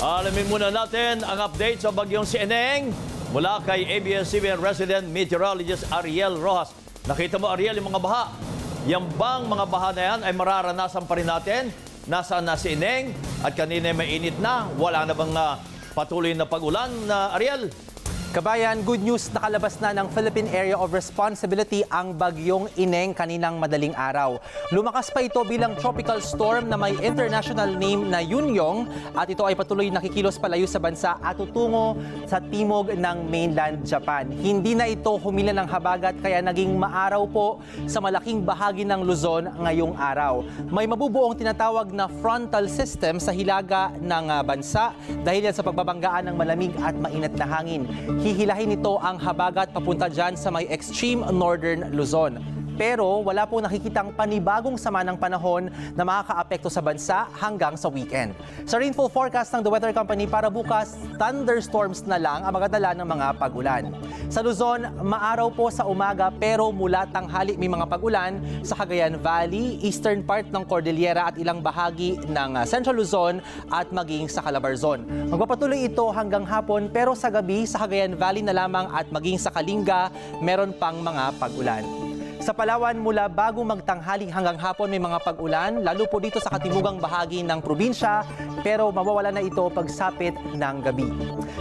Alamin muna natin ang update sa bagyong si Eneng mula kay ABS-CBN resident meteorologist Ariel Rojas. Nakita mo Ariel yung mga baha. Yang bang mga baha na yan ay mararanasan pa rin natin? Nasaan na si Eneng? At kanina may init na. Wala na bang ah, patuloy na pag-ulan na Ariel? Kabayan, good news, nakalabas na ng Philippine Area of Responsibility ang bagyong Ineng kaninang madaling araw. Lumakas pa ito bilang tropical storm na may international name na Yunyong at ito ay patuloy nakikilos palayo sa bansa at tutungo sa timog ng mainland Japan. Hindi na ito humila ng habagat kaya naging maaraw po sa malaking bahagi ng Luzon ngayong araw. May mabubuong tinatawag na frontal system sa hilaga ng ah, bansa dahil yan sa pagbabanggaan ng malamig at mainit na hangin hihilahin nito ang habagat papunta dyan sa may extreme northern Luzon. Pero wala pong nakikitang panibagong sama ng panahon na makakaapekto sa bansa hanggang sa weekend. Sa rainfall forecast ng The Weather Company para bukas, thunderstorms na lang ang magadala ng mga pag-ulan. Sa Luzon, maaraw po sa umaga pero mula tanghali may mga pag-ulan sa Cagayan Valley, eastern part ng Cordillera at ilang bahagi ng uh, Central Luzon at maging sa Calabarzon. Magpapatuloy ito hanggang hapon pero sa gabi sa Cagayan Valley na lamang at maging sa Kalinga meron pang mga pag-ulan. Sa Palawan, mula bago magtanghali hanggang hapon may mga pag-ulan, lalo po dito sa katimugang bahagi ng probinsya, pero mawawala na ito pagsapit ng gabi.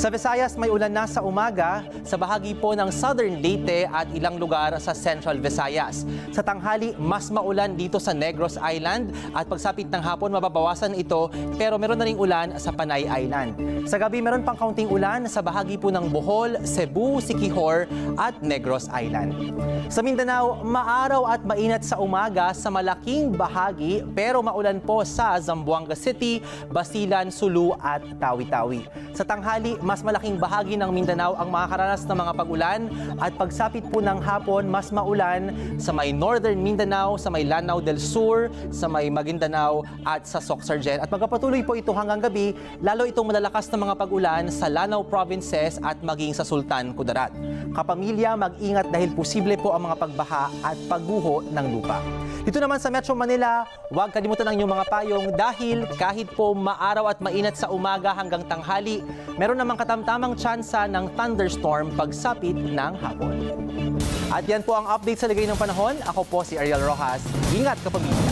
Sa Visayas, may ulan na sa umaga sa bahagi po ng Southern Leyte at ilang lugar sa Central Visayas. Sa tanghali, mas maulan dito sa Negros Island at pagsapit ng hapon mababawasan ito pero meron na ring ulan sa Panay Island. Sa gabi, meron pang kaunting ulan sa bahagi po ng Bohol, Cebu, Siquijor at Negros Island. Sa Mindanao, maaraw at mainit sa umaga sa malaking bahagi pero maulan po sa Zamboanga City, Basilan, Sulu at Tawi-Tawi. Sa tanghali, mas malaking bahagi ng Mindanao ang makakaranas ng mga pag-ulan at pagsapit po ng hapon, mas maulan sa may Northern Mindanao, sa may Lanao del Sur, sa may Maguindanao at sa Soxargen. At magpapatuloy po ito hanggang gabi, lalo itong malalakas na mga pag-ulan sa Lanao provinces at maging sa Sultan Kudarat. Kapamilya, mag-ingat dahil posible po ang mga pagbaha at pagguho ng lupa. Dito naman sa Metro Manila, huwag kalimutan ang inyong mga payong dahil kahit po maaraw at mainit sa umaga hanggang tanghali, meron namang katamtamang tsansa ng thunderstorm pagsapit ng hapon. At yan po ang update sa ligay ng panahon. Ako po si Ariel Rojas. Ingat kapamilya!